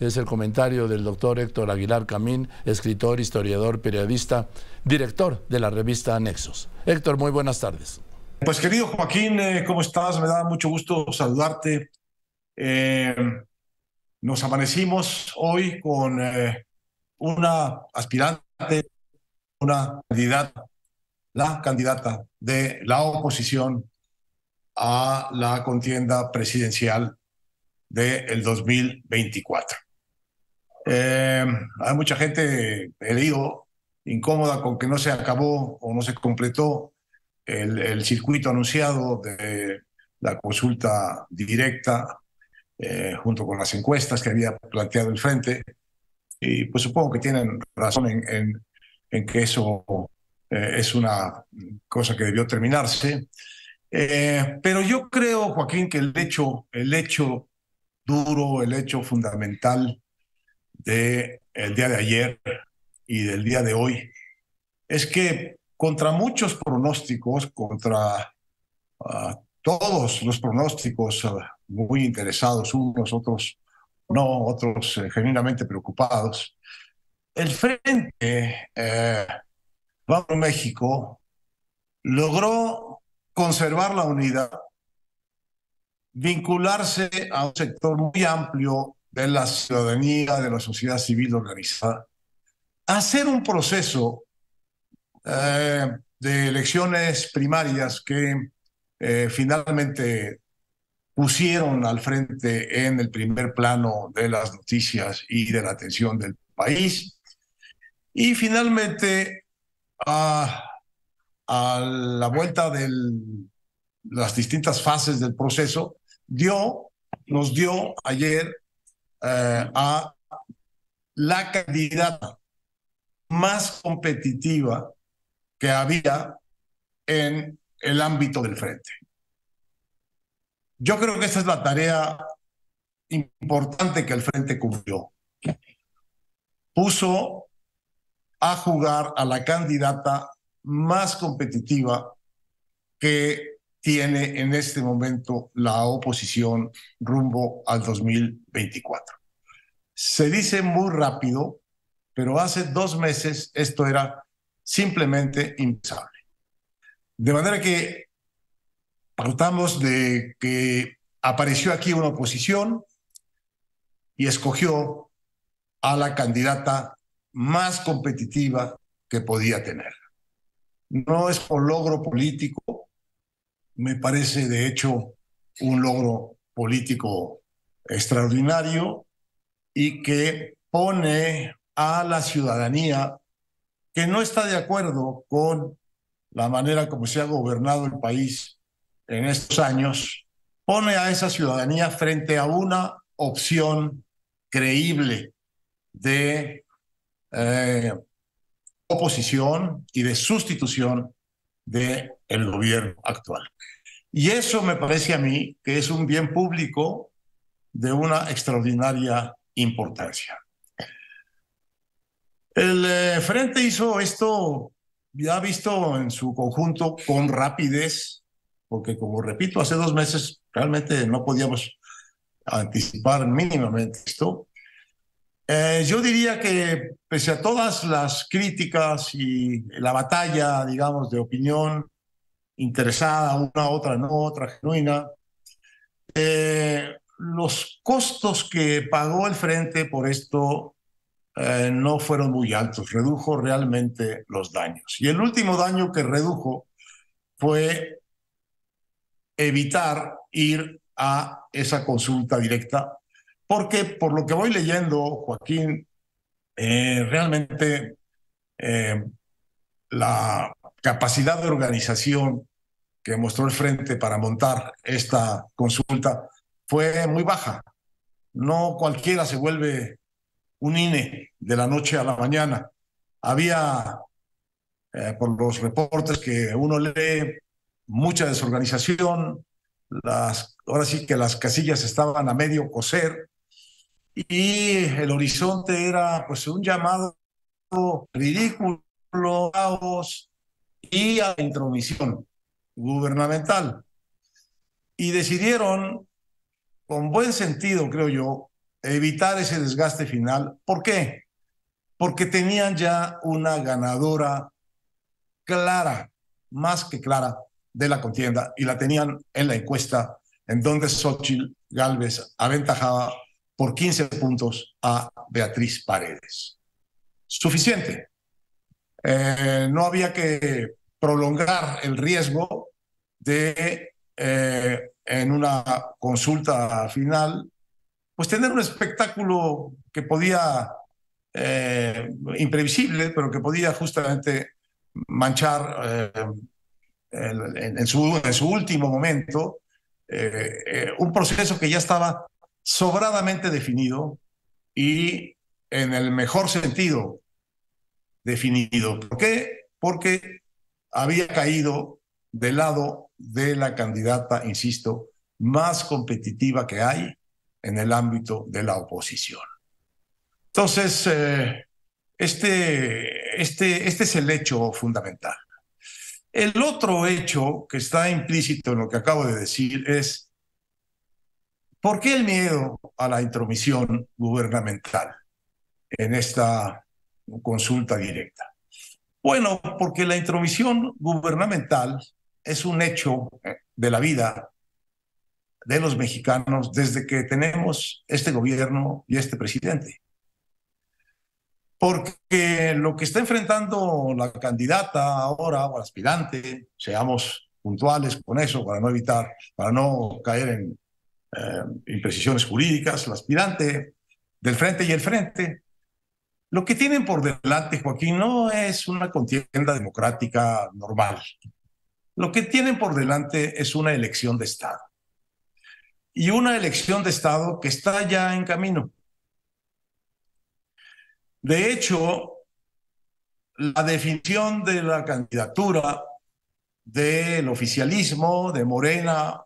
es el comentario del doctor Héctor Aguilar Camín, escritor, historiador, periodista, director de la revista Nexos. Héctor, muy buenas tardes. Pues querido Joaquín, eh, ¿cómo estás? Me da mucho gusto saludarte. Eh, nos amanecimos hoy con eh, una aspirante, una candidata, la candidata de la oposición a la contienda presidencial del 2024. Hay mucha gente, he leído, incómoda con que no se acabó o no se completó el, circuito anunciado de la consulta directa eh, junto con las encuestas que había planteado el Frente. Y pues supongo que tienen razón en, en, que eso eh, es una cosa que debió terminarse. Eh, pero yo creo, Joaquín, que el hecho, el hecho duro, el hecho fundamental del el día de ayer y del día de hoy es que contra muchos pronósticos, contra ah, todos los pronósticos ah, muy interesados, unos, otros no, otros eh, genuinamente preocupados. El Frente eh, México logró conservar la unidad, vincularse a un sector muy amplio de la ciudadanía, de la sociedad civil organizada, hacer un proceso eh, de elecciones primarias que eh, finalmente pusieron al frente en el primer plano de las noticias y de la atención del país. Y finalmente, a, la vuelta de las distintas fases del proceso, dio, nos dio ayer eh, a la candidata más competitiva que había en el ámbito del frente. Yo creo que esa es la tarea importante que el frente cumplió. Puso a jugar a la candidata más competitiva que tiene en este momento la oposición rumbo al 2024. Se dice muy rápido, pero hace dos meses esto era simplemente impensable. De manera que partamos de que apareció aquí una oposición y escogió a la candidata más competitiva que podía tener. No es por logro político, me parece de hecho un logro político extraordinario y que pone a la ciudadanía que no está de acuerdo con la manera como se ha gobernado el país en estos años, pone a esa ciudadanía frente a una opción creíble de eh, oposición y de sustitución del el gobierno actual. Y eso me parece a mí que es un bien público de una extraordinaria importancia. El eh, Frente hizo esto, ya visto en su conjunto, con rapidez, porque como repito, hace dos meses realmente no podíamos anticipar mínimamente esto. Eh, yo diría que pese a todas las críticas y la batalla, digamos, de opinión interesada, una, otra, no, otra, genuina, eh, los costos que pagó el Frente por esto eh, no fueron muy altos, redujo realmente los daños. Y el último daño que redujo fue evitar ir a esa consulta directa, porque por lo que voy leyendo, Joaquín, eh, realmente eh, la capacidad de organización que mostró el Frente para montar esta consulta fue muy baja. No cualquiera se vuelve un INE de la noche a la mañana. Había, eh, por los reportes que uno lee, mucha desorganización, ahora sí que las casillas estaban a medio coser y el horizonte era pues un llamado ridículo, y a la intromisión gubernamental. Y decidieron, con buen sentido, creo yo, evitar ese desgaste final. ¿Por qué? Porque tenían ya una ganadora clara, más que clara, de la contienda y la tenían en la encuesta en donde Xochitl Galvez aventajaba por 15 puntos a Beatriz Paredes. Suficiente. Eh, no había que prolongar el riesgo de, eh, en una consulta final, pues tener un espectáculo que podía, eh, imprevisible, pero que podía justamente manchar en, su, en su último momento un proceso que ya estaba sobradamente definido y en el mejor sentido definido. ¿Por qué? Porque había caído del lado de la candidata, insisto, más competitiva que hay en el ámbito de la oposición. Entonces, eh, este, este, este es el hecho fundamental. El otro hecho que está implícito en lo que acabo de decir es, ¿por qué el miedo a la intromisión gubernamental en esta consulta directa? Bueno, porque la intromisión gubernamental es un hecho eh, de la vida de los mexicanos desde que tenemos este gobierno y este presidente. Porque lo que está enfrentando la candidata ahora o aspirante, seamos puntuales con eso para no evitar, para no caer en eh, imprecisiones jurídicas, la aspirante del frente y el frente, lo que tienen por delante, Joaquín, no es una contienda democrática normal. Lo que tienen por delante es una elección de Estado. Y una elección de Estado que está ya en camino. De hecho, la definición de la candidatura del oficialismo, de Morena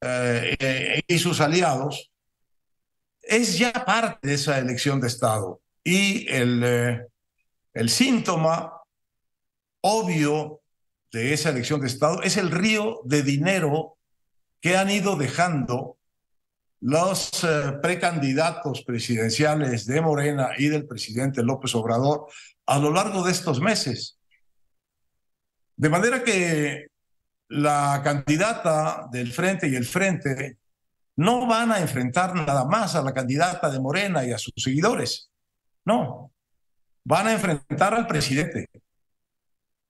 eh, y sus aliados, es ya parte de esa elección de Estado. Y el, eh, el síntoma obvio de esa elección de Estado es el río de dinero que han ido dejando los eh, precandidatos presidenciales de Morena y del presidente López Obrador a lo largo de estos meses. De manera que la candidata del Frente y el Frente no van a enfrentar nada más a la candidata de Morena y a sus seguidores. No, van a enfrentar al presidente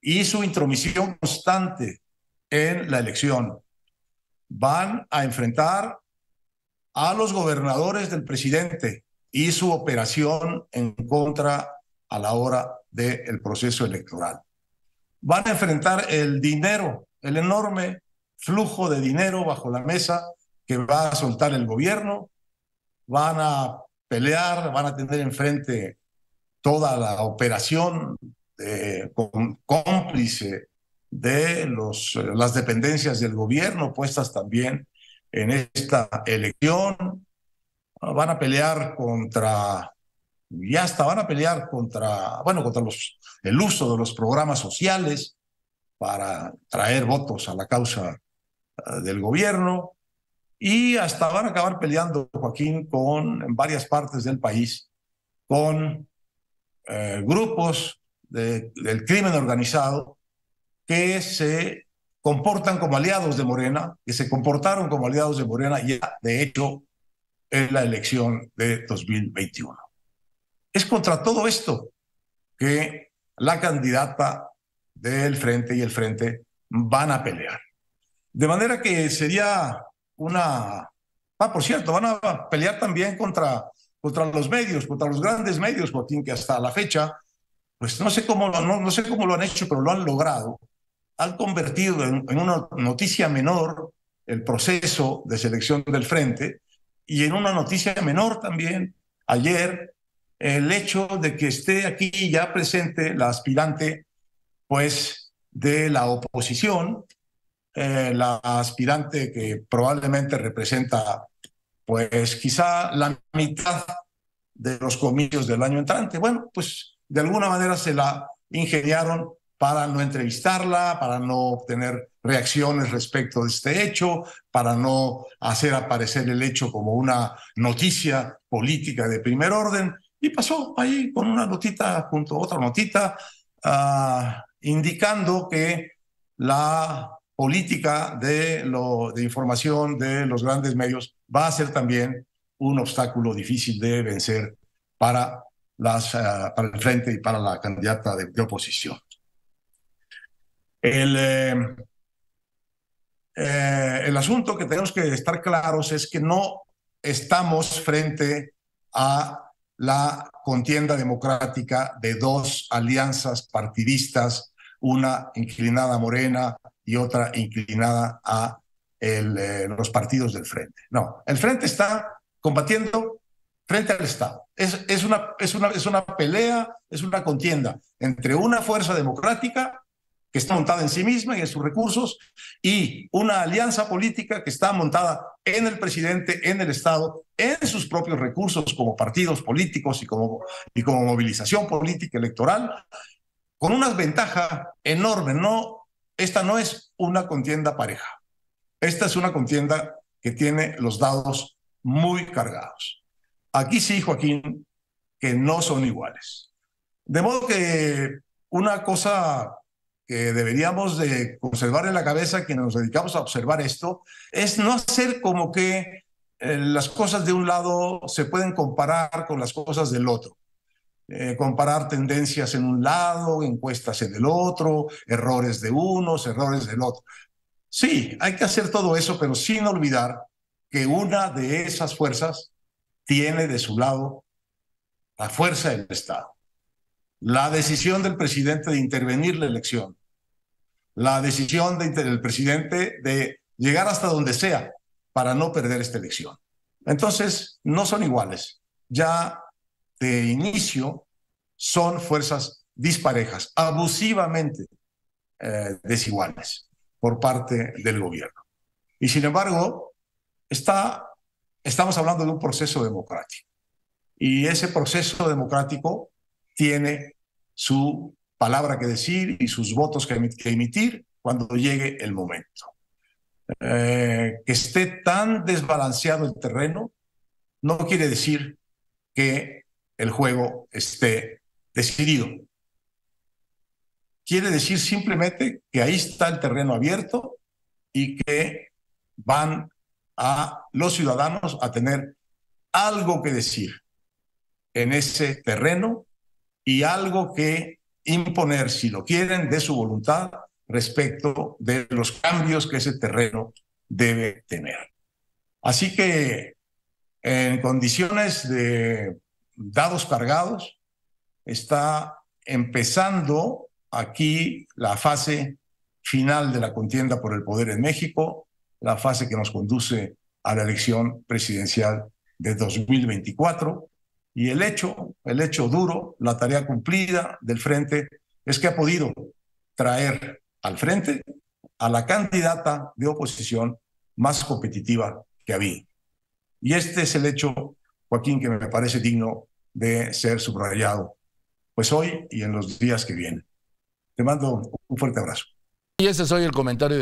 y su intromisión constante en la elección. Van a enfrentar a los gobernadores del presidente y su operación en contra a la hora del proceso electoral. Van a enfrentar el dinero, el enorme flujo de dinero bajo la mesa que va a soltar el gobierno. Van a pelear, van a tener enfrente toda la operación cómplice de los, las dependencias del gobierno puestas también en esta elección. Van a pelear contra, ya hasta van a pelear contra, bueno, contra los, el uso de los programas sociales para traer votos a la causa eh, del gobierno y hasta van a acabar peleando, Joaquín, con en varias partes del país, con eh, grupos del crimen organizado que se comportan como aliados de Morena, que se comportaron como aliados de Morena ya, de hecho, en la elección de 2021. Es contra todo esto que la candidata del Frente y el Frente van a pelear. De manera que sería una... Ah, por cierto, van a pelear también contra, contra los medios, contra los grandes medios, Joaquín, que hasta la fecha, pues no sé cómo, no, no sé cómo lo han hecho, pero lo han logrado. Han convertido en, una noticia menor el proceso de selección del frente y en una noticia menor también ayer el hecho de que esté aquí ya presente la aspirante pues de la oposición eh, la aspirante que probablemente representa, pues quizá la mitad de los comicios del año entrante. Bueno, pues de alguna manera se la ingeniaron para no entrevistarla, para no obtener reacciones respecto de este hecho, para no hacer aparecer el hecho como una noticia política de primer orden. Y pasó ahí con una notita junto a otra notita, uh, indicando que la política de información de los grandes medios va a ser también un obstáculo difícil de vencer para, las, uh, para el frente y para la candidata de, de oposición. El, eh, eh, el asunto que tenemos que estar claros es que no estamos frente a la contienda democrática de dos alianzas partidistas, una inclinada a Morena y otra inclinada a el, eh, los partidos del frente. No, el frente está combatiendo frente al Estado. Es, es, una, es, una, es una pelea, es una contienda entre una fuerza democrática que está montada en sí misma y en sus recursos, y una alianza política que está montada en el presidente, en el Estado, en sus propios recursos como partidos políticos y como, y como movilización política electoral, con una ventaja enorme. No, esta no es una contienda pareja. Esta es una contienda que tiene los dados muy cargados. Aquí sí, Joaquín, que no son iguales. De modo que una cosa que deberíamos de conservar en la cabeza quienes nos dedicamos a observar esto, es no hacer como que eh, las cosas de un lado se pueden comparar con las cosas del otro. Eh, comparar tendencias en un lado, encuestas en el otro, errores de unos, errores del otro. Sí, hay que hacer todo eso, pero sin olvidar que una de esas fuerzas tiene de su lado la fuerza del Estado la decisión del presidente de intervenir la elección, la decisión de, del presidente de llegar hasta donde sea para no perder esta elección. Entonces, no son iguales. Ya de inicio son fuerzas disparejas, abusivamente eh, desiguales por parte del gobierno. Y sin embargo, está, estamos hablando de un proceso democrático. Y ese proceso democrático tiene su palabra que decir y sus votos que, emitir cuando llegue el momento. Eh, que esté tan desbalanceado el terreno no quiere decir que el juego esté decidido. Quiere decir simplemente que ahí está el terreno abierto y que van a los ciudadanos a tener algo que decir en ese terreno y algo que imponer, si lo quieren, de su voluntad respecto de los cambios que ese terreno debe tener. Así que en condiciones de dados cargados, está empezando aquí la fase final de la contienda por el poder en México, la fase que nos conduce a la elección presidencial de 2024. Y el hecho, el hecho duro, la tarea cumplida del frente es que ha podido traer al frente a la candidata de oposición más competitiva que había. Y este es el hecho, Joaquín, que me parece digno de ser subrayado, pues hoy y en los días que vienen. Te mando un fuerte abrazo. Y ese es hoy el comentario de